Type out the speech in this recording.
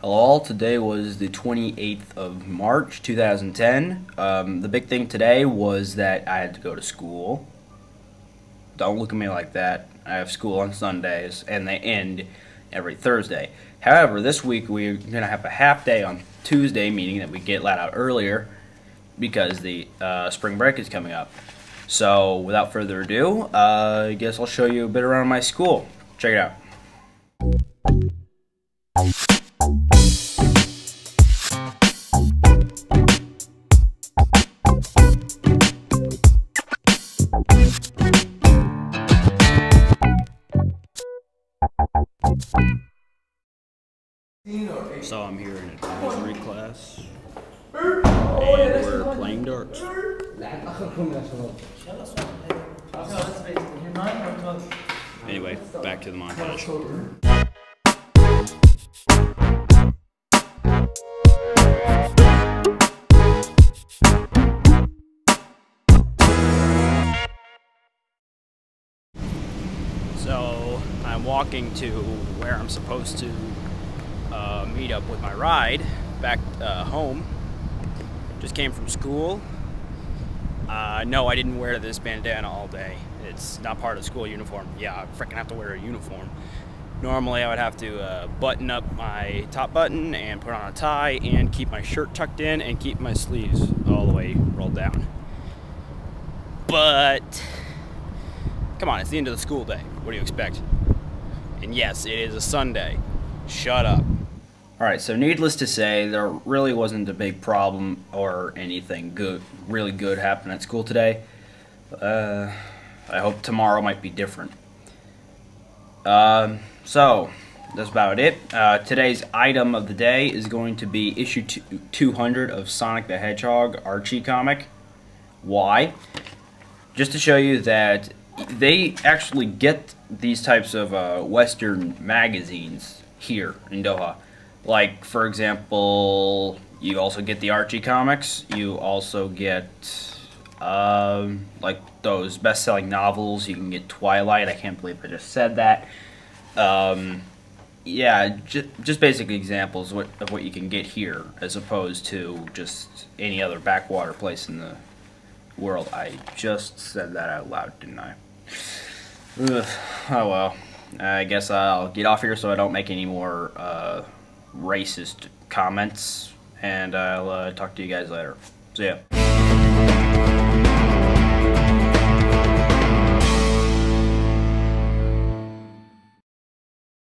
Hello, all. Today was the 28th of March, 2010. Um, the big thing today was that I had to go to school. Don't look at me like that. I have school on Sundays, and they end every Thursday. However, this week we're going to have a half day on Tuesday, meaning that we get let out earlier because the uh, spring break is coming up. So, without further ado, uh, I guess I'll show you a bit around my school. Check it out. So I'm here in advisory class, and we're playing darts. Anyway, back to the montage. So I'm walking to where I'm supposed to uh, meet up with my ride back uh, home. Just came from school. Uh, no, I didn't wear this bandana all day. It's not part of school uniform. Yeah, I freaking have to wear a uniform. Normally, I would have to uh, button up my top button and put on a tie and keep my shirt tucked in and keep my sleeves all the way rolled down. But, come on, it's the end of the school day. What do you expect? And yes, it is a Sunday. Shut up. Alright, so needless to say, there really wasn't a big problem or anything good, really good happen at school today. Uh, I hope tomorrow might be different. Um, so, that's about it. Uh, today's item of the day is going to be issue 200 of Sonic the Hedgehog Archie comic. Why? Just to show you that they actually get these types of uh, Western magazines here in Doha. Like, for example, you also get the Archie comics. You also get, um, like, those best selling novels. You can get Twilight. I can't believe I just said that. Um, yeah, just, just basic examples what, of what you can get here as opposed to just any other backwater place in the world. I just said that out loud, didn't I? Ugh, oh well. I guess I'll get off here so I don't make any more uh, racist comments, and I'll uh, talk to you guys later. See ya.